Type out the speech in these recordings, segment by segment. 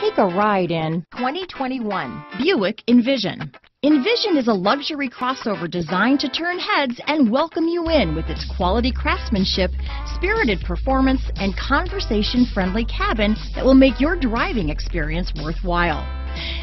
Take a ride in 2021 Buick Envision. Envision is a luxury crossover designed to turn heads and welcome you in with its quality craftsmanship, spirited performance, and conversation-friendly cabin that will make your driving experience worthwhile.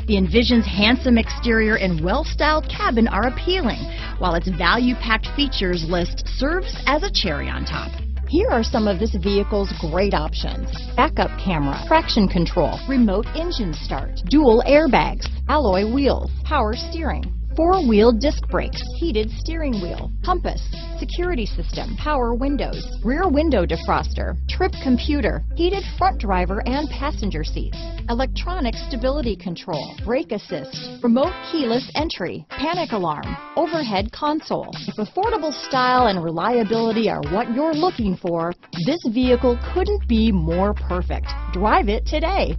The Envision's handsome exterior and well-styled cabin are appealing, while its value-packed features list serves as a cherry on top. Here are some of this vehicle's great options. Backup camera, traction control, remote engine start, dual airbags, alloy wheels, power steering, four-wheel disc brakes, heated steering wheel, compass, security system, power windows, rear window defroster, trip computer, heated front driver and passenger seats, electronic stability control, brake assist, remote keyless entry, panic alarm, overhead console. If affordable style and reliability are what you're looking for, this vehicle couldn't be more perfect. Drive it today.